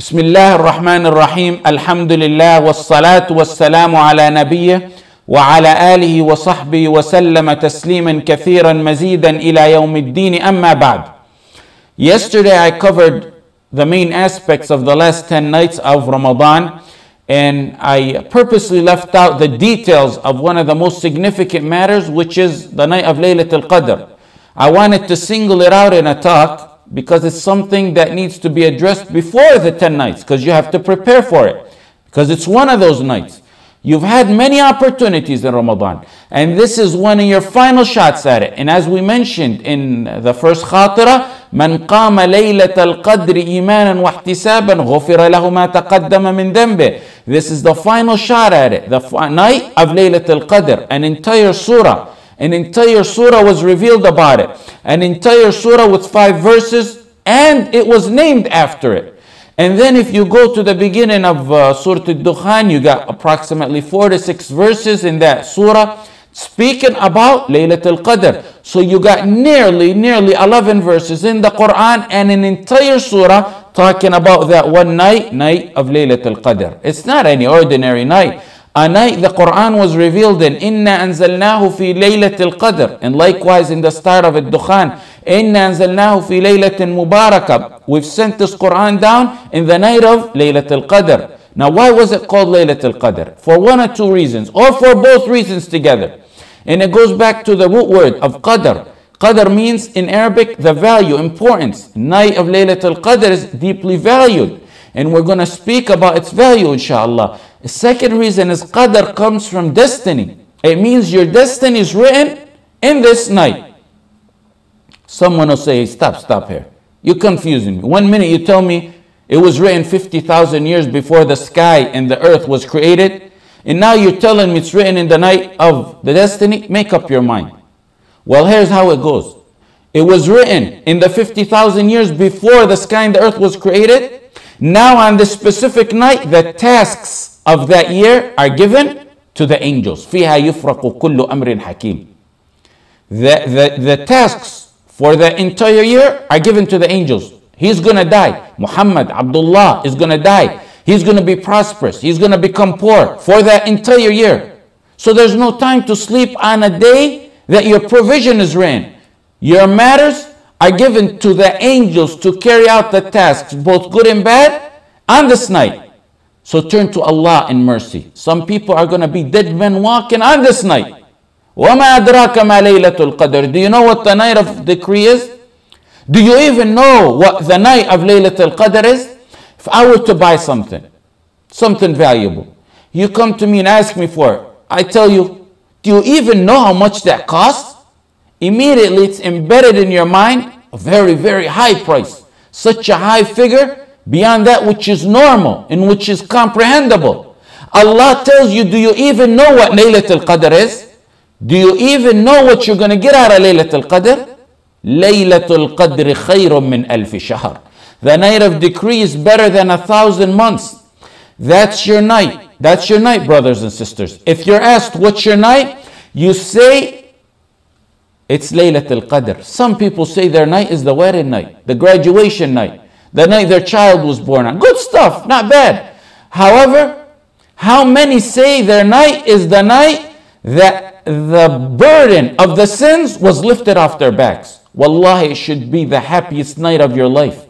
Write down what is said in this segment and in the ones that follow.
بسم الله الرحمن الرحيم الحمد لله والصلاة والسلام على نبيه وعلى آله وصحبه وسلم تسليما كثيرا مزيدا إلى يوم الدين أما بعد Yesterday I covered the main aspects of the last 10 nights of Ramadan and I purposely left out the details of one of the most significant matters which is the night of Laylatul Qadr. I wanted to single it out in a talk because it's something that needs to be addressed before the 10 nights because you have to prepare for it because it's one of those nights. You've had many opportunities in Ramadan, and this is one of your final shots at it. And as we mentioned in the first khatira, من قام ليلة القدر إيمانا واحتسابا غفر له ما تقدم من ذنبه. This is the final shot at it, the night of Laylatul Qadr, an entire surah. An entire surah was revealed about it. An entire surah with five verses, and it was named after it. And then if you go to the beginning of uh, Surah Al-Dukhan, you got approximately four to six verses in that surah speaking about Laylatul Qadr. So you got nearly, nearly 11 verses in the Quran and an entire surah talking about that one night, night of Laylatul Qadr. It's not any ordinary night. A night the Quran was revealed in, Inna anzalnahu fi laylatil qadr. And likewise in the start of Al-Dukhan, Inna anzalnahu fi laylatin mubarakah. We've sent this Quran down in the night of Laylatul Qadr. Now why was it called Laylatul Qadr? For one or two reasons, or for both reasons together. And it goes back to the root word of Qadr. Qadr means in Arabic the value, importance. Night of Laylatul Qadr is deeply valued. And we're going to speak about its value inshallah. The second reason is qadr comes from destiny. It means your destiny is written in this night. Someone will say, stop, stop here. You're confusing me. One minute you tell me it was written 50,000 years before the sky and the earth was created. And now you're telling me it's written in the night of the destiny. Make up your mind. Well, here's how it goes. It was written in the 50,000 years before the sky and the earth was created. Now on this specific night, the tasks of that year are given to the angels. فيها يفرق كل أمر حكيم. The, the, the tasks for the entire year are given to the angels. He's going to die. Muhammad, Abdullah is going to die. He's going to be prosperous. He's going to become poor for that entire year. So there's no time to sleep on a day that your provision is written. Your matters are given to the angels to carry out the tasks, both good and bad, on this night. So turn to Allah in mercy. Some people are going to be dead men walking on this night. وَمَا أَدْرَاكَ مَا لَيْلَةُ الْقَدْرِ Do you know what the night of decree is? Do you even know what the night of Laylatul Qadr is? If I were to buy something, something valuable, you come to me and ask me for it. I tell you, do you even know how much that costs? Immediately it's embedded in your mind a very, very high price. Such a high figure beyond that which is normal and which is comprehensible. Allah tells you, do you even know what Laylatul Qadr is? Do you even know what you're going to get out of Laylatul Qadr? Laylatul Qadr khayrun min alfi shahr. The night of decree is better than a thousand months. That's your night. That's your night, brothers and sisters. If you're asked what's your night, you say it's Laylatul Qadr. Some people say their night is the wedding night, the graduation night, the night their child was born on. Good stuff, not bad. However, how many say their night is the night that the burden of the sins was lifted off their backs? Wallahi, it should be the happiest night of your life.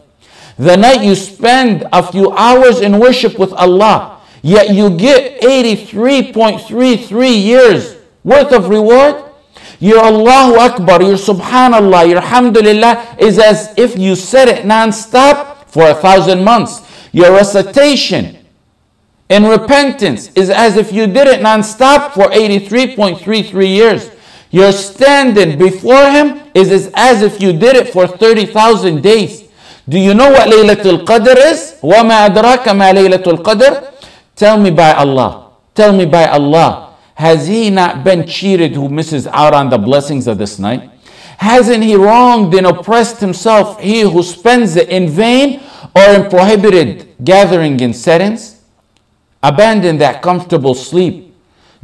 The night you spend a few hours in worship with Allah, yet you get 83.33 years worth of reward. Your Allahu Akbar, your Subhanallah, your Alhamdulillah is as if you said it non-stop for a thousand months. Your recitation in repentance is as if you did it non-stop for 83.33 years. Your standing before Him is as if you did it for 30,000 days. Do you know what Laylatul Qadr is? وَمَا أَدْرَاكَ مَا لَيْلَةُ الْقَدْرِ Tell me by Allah. Tell me by Allah. Has he not been cheated who misses out on the blessings of this night? Hasn't he wronged and oppressed himself, he who spends it in vain or in prohibited gathering and settings? Abandon that comfortable sleep.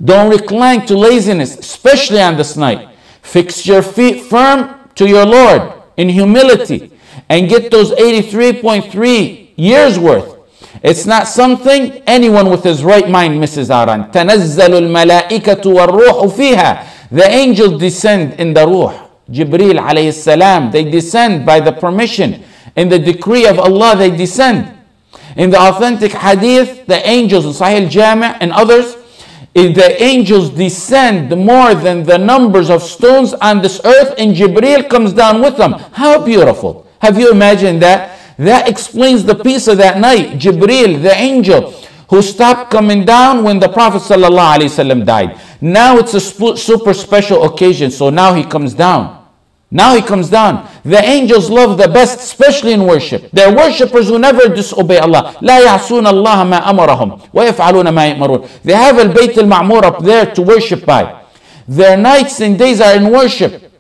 Don't recline to laziness, especially on this night. Fix your feet firm to your Lord in humility and get those 83.3 years worth. It's not something anyone with his right mind misses out on. تنزل الملائكة والروح فيها. The angels descend in the ruh. Jibreel alayhi salam, they descend by the permission. In the decree of Allah, they descend. In the authentic hadith, the angels in Sahih Jami' and others, the angels descend more than the numbers of stones on this earth, and Jibreel comes down with them. How beautiful. Have you imagined that? That explains the peace of that night. Jibreel, the angel, who stopped coming down when the Prophet ﷺ died. Now it's a super special occasion, so now he comes down. Now he comes down. The angels love the best, especially in worship. They're worshippers who never disobey Allah. لا يعصون الله ما أمرهم ويفعلون ما يأمرون. They have al Bayt al-Ma'mur up there to worship by. Their nights and days are in worship.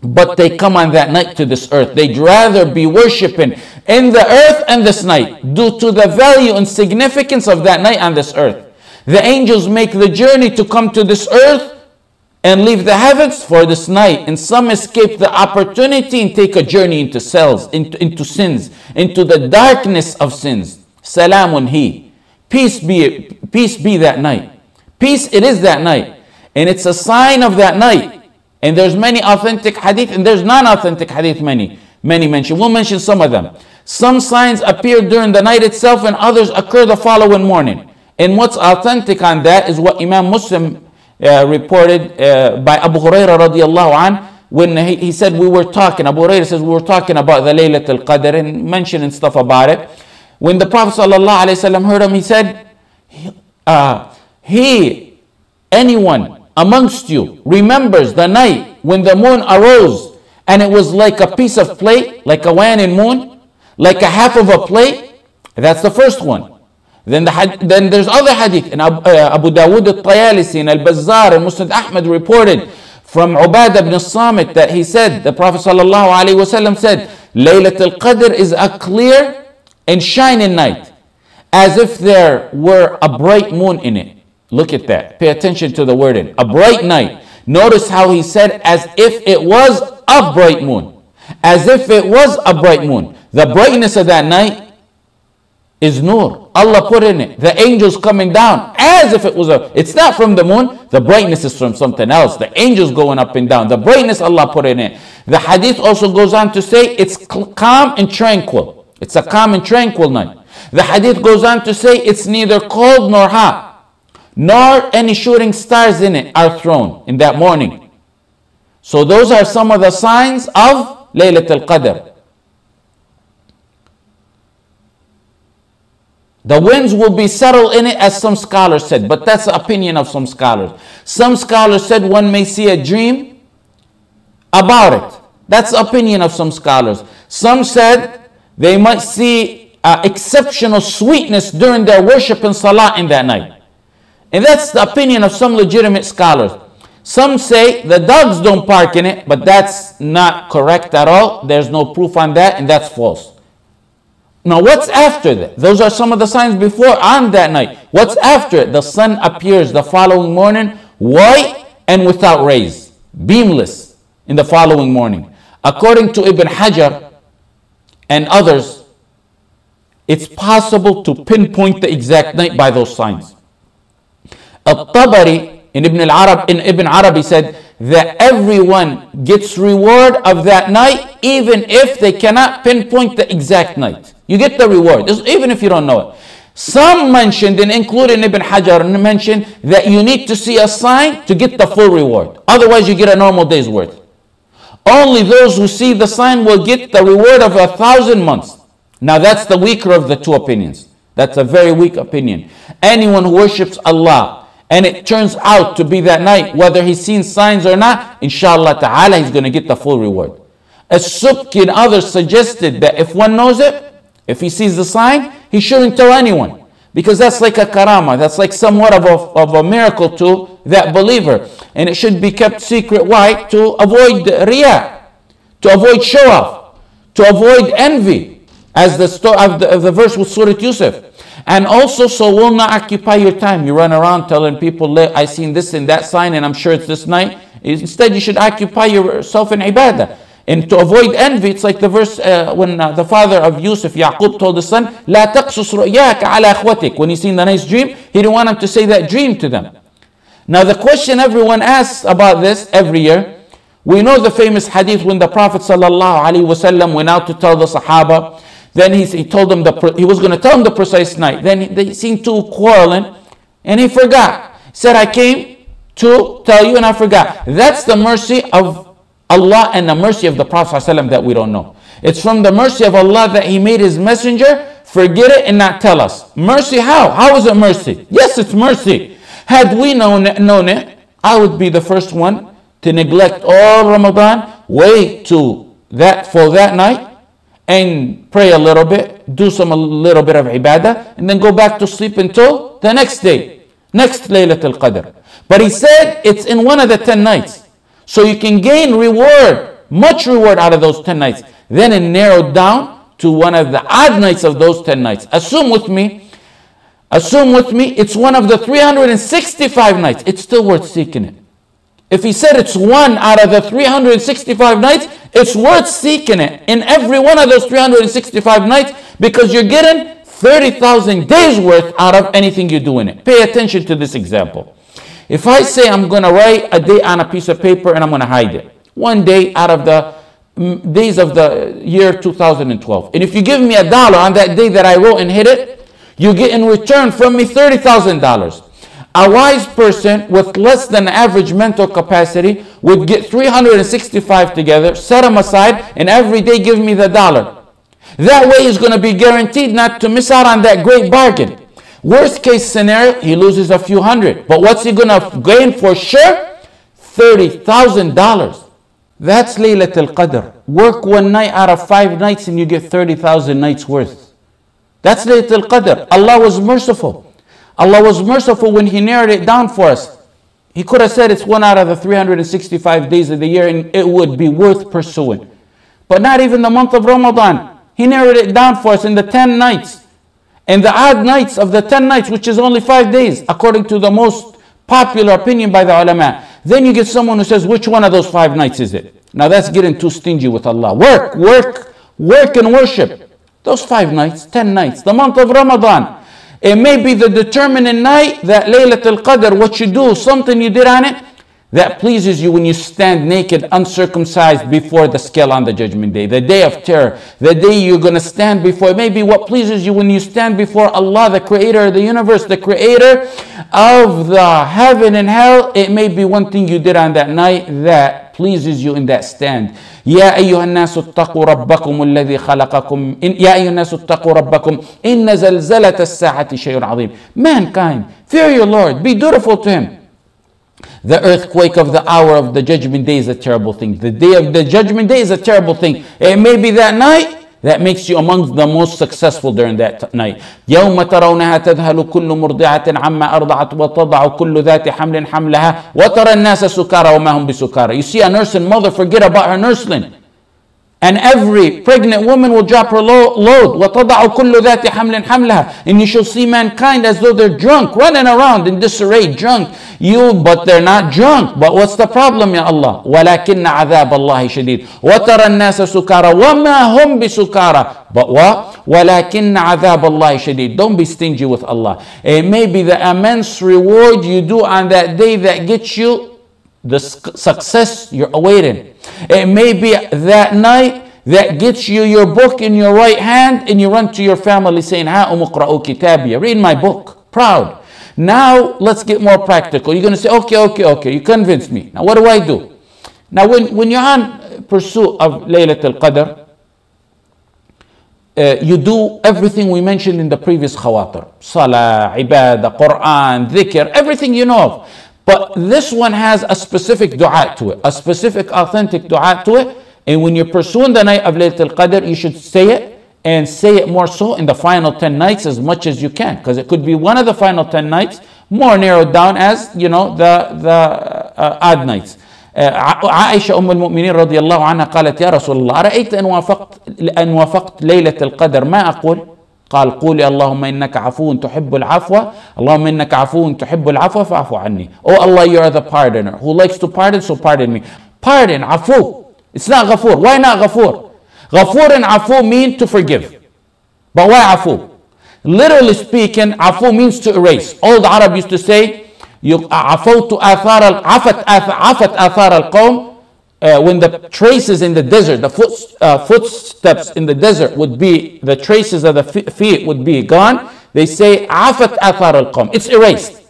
But they come on that night to this earth. They'd rather be worshiping in the earth and this night due to the value and significance of that night on this earth. The angels make the journey to come to this earth and leave the heavens for this night. And some escape the opportunity and take a journey into cells, into, into sins, into the darkness of sins. Salamun he. Peace be, peace be that night. Peace it is that night. And it's a sign of that night. And there's many authentic hadith and there's non-authentic hadith many. Many mention. We'll mention some of them. Some signs appear during the night itself and others occur the following morning. And what's authentic on that is what Imam Muslim uh, reported uh, by Abu Hurairah radiallahu an, when he, he, said we were talking, Abu Hurairah says we were talking about the Laylat al-Qadr and mentioning stuff about it. When the Prophet sallallahu alaihi wasallam heard him, he said, uh, he, anyone amongst you remembers the night when the moon arose and it was like a piece of plate, like a waning moon, like a half of a plate. That's the first one. Then, the, then there's other hadith. And Abu, uh, Abu Dawud al-Tayalisi and al-Bazzar and Musnad Ahmad reported from Ubadah ibn Samit that he said, the Prophet sallallahu wasallam said, Laylat al-Qadr is a clear and shining night, as if there were a bright moon in it. Look at that. Pay attention to the wording. A bright night. Notice how he said, as if it was a bright moon. As if it was a bright moon. The brightness of that night is nur. Allah put in it. The angels coming down as if it was a, it's not from the moon. The brightness is from something else. The angels going up and down. The brightness Allah put in it. The hadith also goes on to say it's calm and tranquil. It's a calm and tranquil night. The hadith goes on to say it's neither cold nor hot, nor any shooting stars in it are thrown in that morning. So those are some of the signs of Laylat al-Qadr. The winds will be settled in it, as some scholars said, but that's the opinion of some scholars. Some scholars said one may see a dream about it. That's the opinion of some scholars. Some said they might see uh, exceptional sweetness during their worship and salah in that night. And that's the opinion of some legitimate scholars. Some say the dogs don't park in it, but that's not correct at all. There's no proof on that, and that's false. Now, what's after that? Those are some of the signs before on that night. What's after it? The sun appears the following morning, white and without rays, beamless in the following morning. According to Ibn Hajar and others, it's possible to pinpoint the exact night by those signs. Al-Tabari in Ibn, al-Arab, in Ibn Arabi said that everyone gets reward of that night even if they cannot pinpoint the exact night. You get the reward, even if you don't know it. Some mentioned, and including Ibn Hajar, mentioned that you need to see a sign to get the full reward. Otherwise, you get a normal day's worth. Only those who see the sign will get the reward of a thousand months. Now, that's the weaker of the two opinions. That's a very weak opinion. Anyone who worships Allah and it turns out to be that night, whether he's seen signs or not, inshallah ta'ala, he's going to get the full reward. As Subki and others suggested that if one knows it, if he sees the sign, he shouldn't tell anyone. Because that's like a karama. That's like somewhat of a, of a miracle to that believer. And it should be kept secret. Why? To avoid riyah. To avoid show off. To avoid envy. As the, of the, of the verse with Surah Yusuf. And also, so will not occupy your time. You run around telling people, I seen this and that sign and I'm sure it's this night. Instead, you should occupy yourself in ibadah And to avoid envy, it's like the verse uh, when uh, the father of Yusuf, Yaqub, told his son, لا تقصص رؤياك على أخوتك. When he seen the nice dream, he didn't want him to say that dream to them. Now the question everyone asks about this every year, we know the famous hadith when the Prophet ﷺ went out to tell the Sahaba, then he, he told them the, he was going to tell them the precise night. Then they seemed to quarreling, and he forgot. He said, I came to tell you and I forgot. That's the mercy of Allah and the mercy of the Prophet ﷺ that we don't know. It's from the mercy of Allah that He made His messenger forget it and not tell us. Mercy, how? How is it mercy? Yes, it's mercy. Had we known it, known it, I would be the first one to neglect all Ramadan, wait to that for that night, and pray a little bit, do some a little bit of ibadah, and then go back to sleep until the next day, next Laylatul Qadr. But he said it's in one of the 10 nights. So you can gain reward, much reward out of those 10 nights. Then it narrowed down to one of the odd nights of those 10 nights. Assume with me, assume with me, it's one of the 365 nights. It's still worth seeking it. If he said it's one out of the 365 nights, it's worth seeking it in every one of those 365 nights because you're getting 30,000 days worth out of anything you do in it. Pay attention to this example. If I say I'm going to write a day on a piece of paper and I'm going to hide it, one day out of the mm, days of the year 2012, and if you give me a dollar on that day that I wrote and hid it, you get in return from me $30,000. A wise person with less than average mental capacity would get 365 together, set them aside, and every day give me the dollar. That way he's going to be guaranteed not to miss out on that great bargain. Worst case scenario, he loses a few hundred. But what's he going to gain for sure? $30,000. That's Laylatul Qadr. Work one night out of five nights and you get 30,000 nights worth. That's Laylatul Qadr. Allah was merciful. Allah was merciful when He narrowed it down for us. He could have said it's one out of the 365 days of the year and it would be worth pursuing. But not even the month of Ramadan. He narrowed it down for us in the 10 nights. And the odd nights of the 10 nights, which is only five days, according to the most popular opinion by the ulama. Then you get someone who says, which one of those five nights is it? Now that's getting too stingy with Allah. Work, work, work and worship. Those five nights, 10 nights, the month of Ramadan. It may be the determining night that Laylatul Qadr, what you do, something you did on it, that pleases you when you stand naked, uncircumcised before the scale on the judgment day, the day of terror, the day you're going to stand before. Maybe what pleases you when you stand before Allah, the creator of the universe, the creator of the heaven and hell. It may be one thing you did on that night that pleases you in that stand. يا أيها الناس اتقوا ربكم الذي خلقكم إن يا أيها الناس اتقوا ربكم إن زلزلة الساعة شيء عظيم. Mankind, fear your Lord, be dutiful to Him. The earthquake of the hour of the judgment day is a terrible thing. The day of the judgment day is a terrible thing. It may be that night that makes you among the most successful during that night. يوم ترونها تذهل كل مرضعة عما أرضعت وتضع كل ذات حمل حملها وترى الناس سكارى وما هم بسكارى. You see a nursing mother forget about her nursling. And every pregnant woman will drop her load. وَتَضَعُ كُلُّ ذَاتِ حَمْلٍ حَمْلَهَا And you shall see mankind as though they're drunk, running around in disarray, drunk. You, but they're not drunk. But what's the problem, Ya Allah? وَلَكِنَّ عَذَابَ اللَّهِ شَدِيد وَتَرَى النَّاسَ سُكَارَى وَمَا هُمْ بِسُكَارَى But what? وَلَكِنَّ عَذَابَ اللَّهِ شَدِيد Don't be stingy with Allah. It may be the immense reward you do on that day that gets you the success you're awaiting. It may be that night that gets you your book in your right hand and you run to your family saying, Ha umuqra'u kitabiya, read my book, proud. Now let's get more practical. You're going to say, okay, okay, okay, you convinced me. Now what do I do? Now when, when you're on pursuit of Laylatul Qadr, uh, you do everything we mentioned in the previous khawatir. Salah, ibadah, Quran, dhikr, everything you know of. But this one has a specific dua to it, a specific authentic dua to it. And when you're pursuing the night of Laylatul Qadr, you should say it and say it more so in the final 10 nights as much as you can. Because it could be one of the final 10 nights, more narrowed down as, you know, the, the uh, odd nights. عائشة أم المؤمنين رضي الله عنها قالت يا رسول الله أرأيت أن وافقت أن وافقت ليلة القدر ما أقول؟ قال قولي اللهم انك عفو تحب العفو اللهم انك عفو تحب العفو فاعف عني Oh Allah you are the pardoner who likes to pardon so pardon me pardon عفو It's not ghafur. Why not ghafur? Ghafur and afu mean to forgive. But why afu? Literally speaking, afu means to erase. Old Arab used to say, عفوت آثار عفت آثار القوم uh, when the traces in the desert, the foot, uh, footsteps in the desert would be, the traces of the feet would be gone, they say, afat athar al It's erased.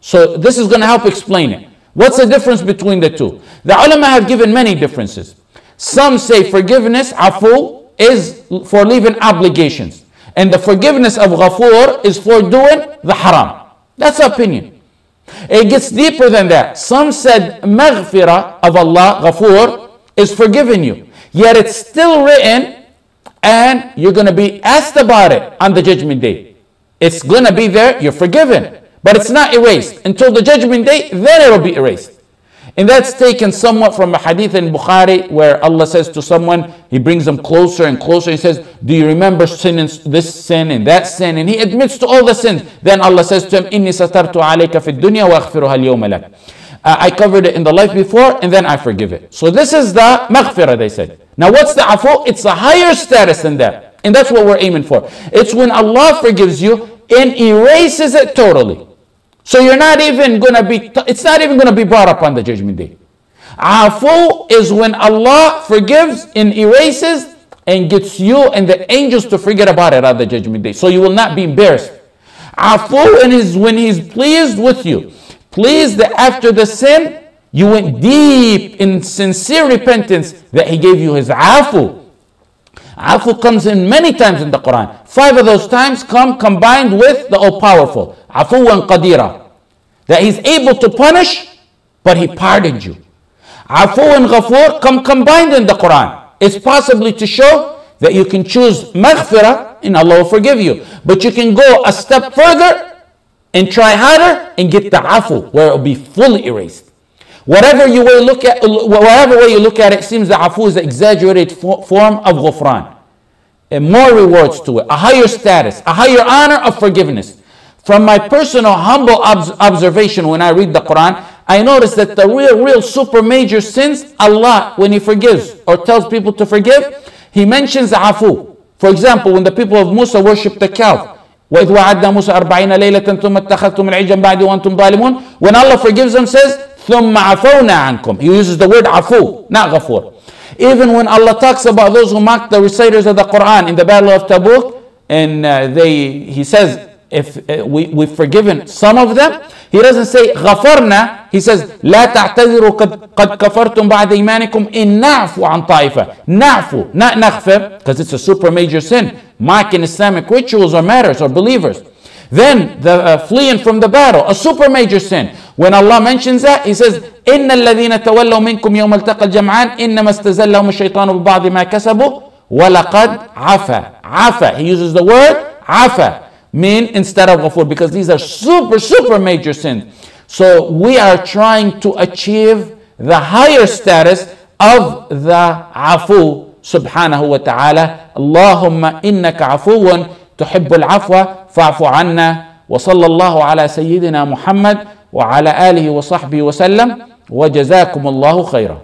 So this is going to help explain it. What's the difference between the two? The ulama have given many differences. Some say forgiveness, afu, is for leaving obligations. And the forgiveness of ghafur is for doing the haram. That's opinion. It gets deeper than that. Some said maghfirah of Allah, ghafur, is forgiving you. Yet it's still written and you're going to be asked about it on the judgment day. It's going to be there, you're forgiven. But it's not erased. Until the judgment day, then it'll be erased. And that's taken somewhat from a hadith in Bukhari where Allah says to someone, He brings them closer and closer. He says, Do you remember sin and this sin and that sin? And he admits to all the sins. Then Allah says to him, Inni satartu alayka dunya wa aghfiruha lak. Uh, I covered it in the life before and then I forgive it. So this is the maghfirah, they said. Now what's the afu? It's a higher status than that. And that's what we're aiming for. It's when Allah forgives you and erases it totally. So you're not even going to be, it's not even going to be brought up on the judgment day. Afu is when Allah forgives and erases and gets you and the angels to forget about it on the judgment day. So you will not be embarrassed. Afu is when He's pleased with you. Pleased that after the sin, you went deep in sincere repentance that He gave you His afu. Afu comes in many times in the Quran. Five of those times come combined with the all powerful. Afuwan qadira. That he's able to punish, but he pardoned you. Afu and ghafur come combined in the Quran. It's possibly to show that you can choose maghfirah and Allah will forgive you. But you can go a step further and try harder and get the afu where it will be fully erased. Whatever you way look at, whatever way you look at it, seems that afu is an exaggerated form of ghufran. And more rewards to it, a higher status, a higher honor of forgiveness. From my personal humble observation when I read the Quran, I notice that the real, real super major sins, Allah, when He forgives or tells people to forgive, He mentions afu. For example, when the people of Musa worshipped the calf, وإذ وعدنا موسى أربعين ليلة ثم اتخذتم العجل بعد وأنتم ظالمون When Allah forgives them says ثم عفونا عنكم He uses the word afu, not ghafur. Even when Allah talks about those who mocked the reciters of the Quran in the Battle of Tabuk, and uh, they, He says, if uh, we, we've forgiven some of them, he doesn't say غفرنا, he says لا تعتذروا قد, قد كفرتم بعد إيمانكم إن نعفو عن طائفة نعفو not نغفر because it's a super major sin mocking Islamic rituals or matters or believers then the uh, fleeing from the battle a super major sin when Allah mentions that he says إن الذين تولوا منكم يوم التقى الجمعان إنما استزلهم الشيطان ببعض ما كسبوا ولقد عفا عفا he uses the word عفا mean instead of ghafur because these are super, super major sins. So we are trying to achieve the higher status of the afu subhanahu wa ta'ala. Allahumma innaka afuwan tuhibbul afwa fa'fu anna وصلى الله على سيدنا محمد وعلى آله وصحبه وسلم وجزاكم الله خيرا